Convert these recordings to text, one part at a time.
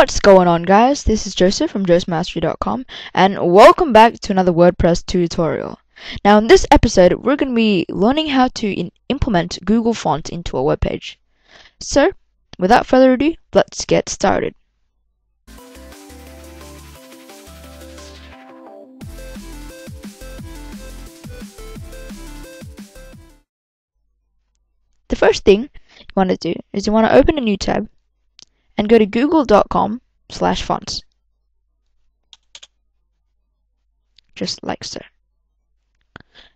What's going on guys? This is Joseph from josemastery.com and welcome back to another WordPress tutorial. Now in this episode we're going to be learning how to implement Google Fonts into a web page. So without further ado, let's get started. The first thing you want to do is you want to open a new tab and go to google.com slash fonts. Just like so.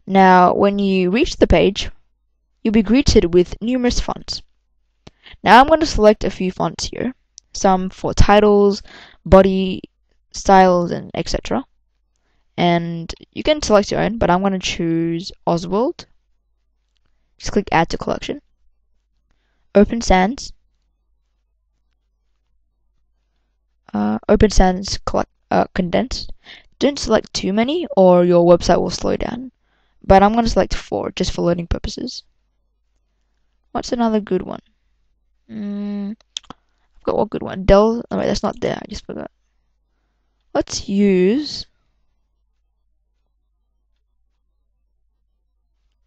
Now, when you reach the page, you'll be greeted with numerous fonts. Now I'm going to select a few fonts here, some for titles, body, styles, and etc. And you can select your own, but I'm going to choose Oswald. Just click Add to Collection. Open Sans. Uh, Open Sans uh, condensed. Don't select too many or your website will slow down. But I'm going to select four just for learning purposes. What's another good one? Mm, I've got one good one. Dell. Oh wait, that's not there. I just forgot. Let's use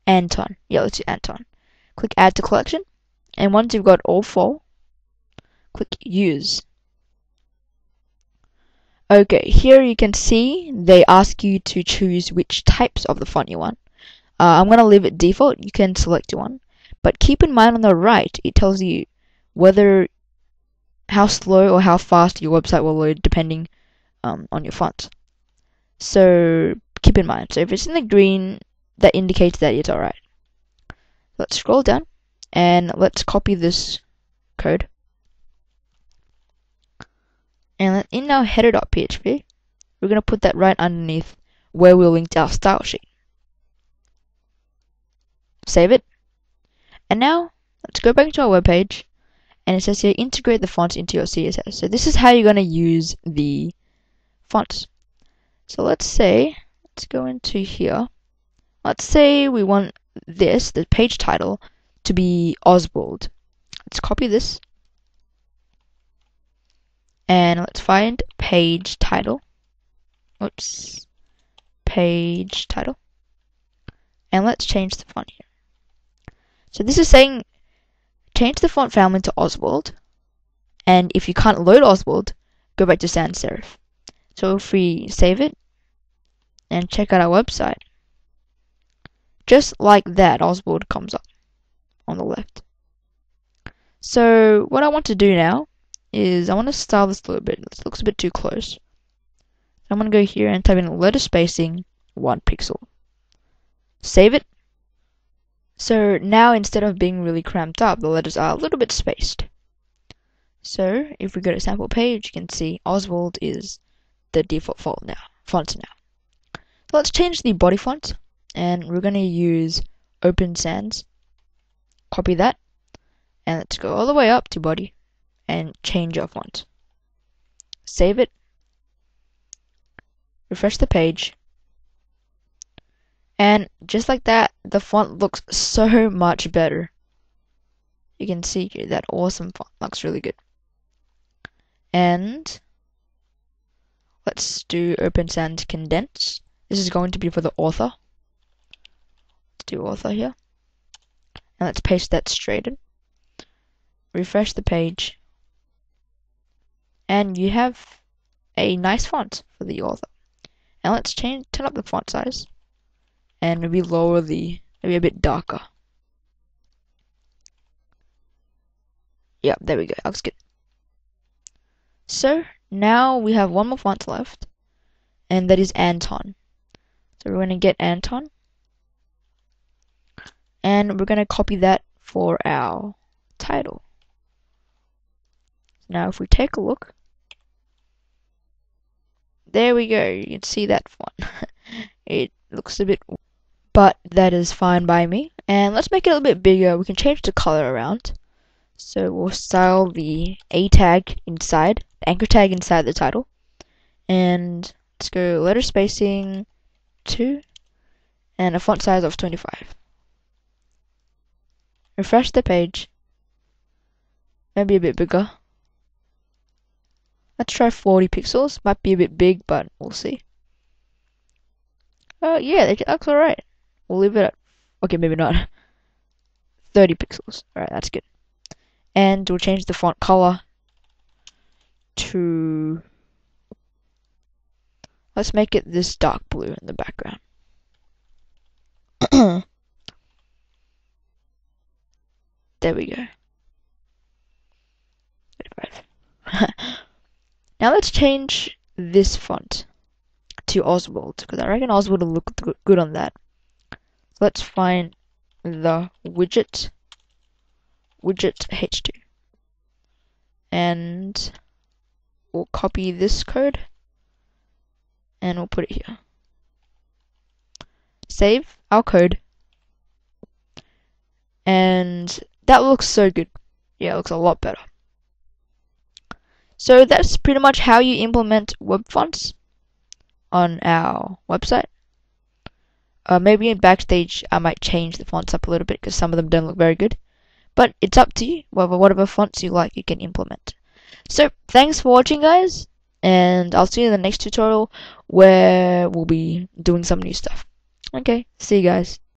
Anton. Yeah, let's use Anton. Click Add to Collection. And once you've got all four, click Use. Okay, here you can see they ask you to choose which types of the font you want. Uh, I'm going to leave it default, you can select one. But keep in mind on the right, it tells you whether how slow or how fast your website will load depending um, on your font. So keep in mind, so if it's in the green, that indicates that it's alright. Let's scroll down and let's copy this code. And in our header.php, we're going to put that right underneath where we linked our style sheet. Save it. And now, let's go back to our web page. And it says here, integrate the fonts into your CSS. So this is how you're going to use the fonts. So let's say, let's go into here. Let's say we want this, the page title, to be Oswald. Let's copy this and let's find page title. Oops. Page title. And let's change the font here. So this is saying change the font family to Oswald. And if you can't load Oswald, go back to sans serif. So if we save it and check out our website, just like that, Oswald comes up on the left. So what I want to do now is I want to style this a little bit. This looks a bit too close. I'm going to go here and type in letter spacing 1 pixel. Save it. So now instead of being really cramped up, the letters are a little bit spaced. So if we go to sample page, you can see Oswald is the default font now. Font now. So let's change the body font, and we're going to use Open Sans. Copy that, and let's go all the way up to body and change your font. Save it. Refresh the page. And just like that, the font looks so much better. You can see here that awesome font looks really good. And let's do Open Sans Condense. This is going to be for the author. Let's do author here. And let's paste that straight in. Refresh the page and you have a nice font for the author. And let's change, turn up the font size, and maybe lower the, maybe a bit darker. Yep, there we go, looks good. So, now we have one more font left, and that is Anton. So we're going to get Anton, and we're going to copy that for our title. Now if we take a look, there we go. You can see that font. it looks a bit... But that is fine by me. And let's make it a little bit bigger. We can change the color around. So we'll style the A tag inside, the anchor tag inside the title. And let's go letter spacing 2 and a font size of 25. Refresh the page. Maybe a bit bigger. Let's try 40 pixels. Might be a bit big, but we'll see. Uh, yeah, that looks alright. We'll leave it at, okay, maybe not. 30 pixels. Alright, that's good. And we'll change the font color to, let's make it this dark blue in the background. there we go. Now let's change this font to Oswald because I reckon Oswald will look good on that. Let's find the widget widget h2 and we'll copy this code and we'll put it here. Save our code and that looks so good. Yeah, it looks a lot better. So that's pretty much how you implement web fonts on our website. Uh, maybe in Backstage I might change the fonts up a little bit because some of them don't look very good. But it's up to you. Whatever, whatever fonts you like, you can implement. So, thanks for watching, guys. And I'll see you in the next tutorial where we'll be doing some new stuff. Okay, see you guys.